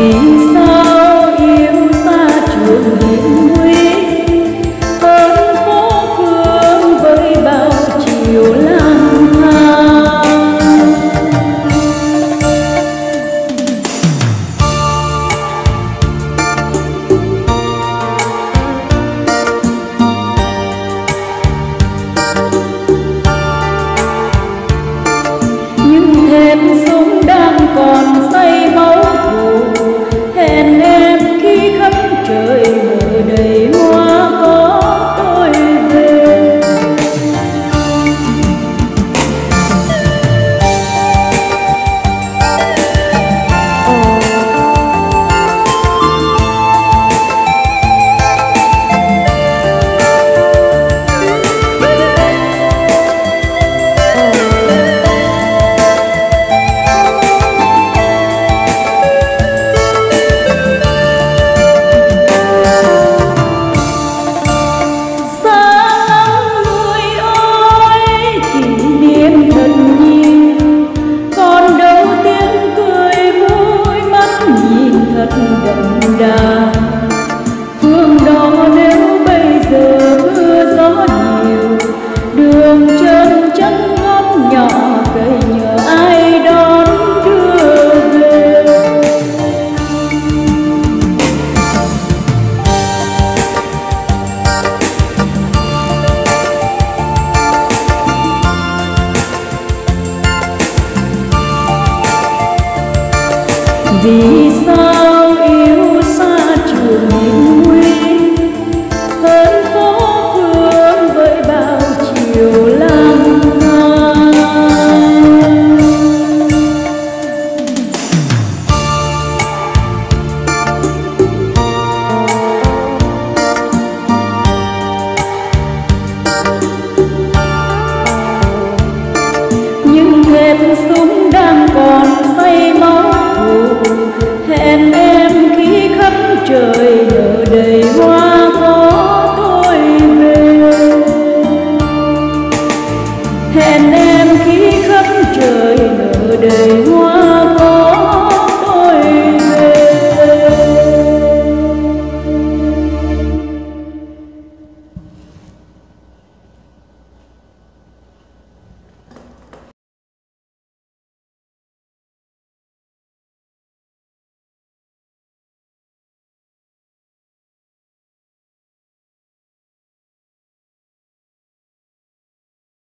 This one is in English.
vì sao? Vì sao